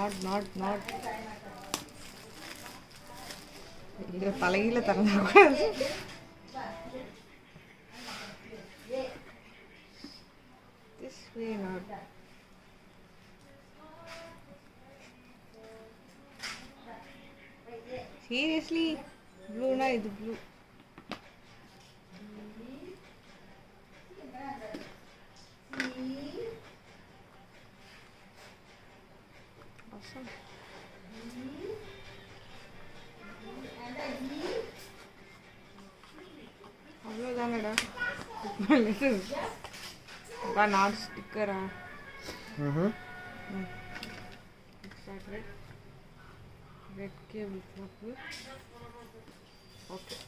not, not, not. You're a palayla, This way, not. Seriously, blue, na, blue. awesome. अவ்வளோதான் madam இது அப்பா நாட் ஸ்டிக்கரா ரெட் கேபிள் போட்டு ஓகே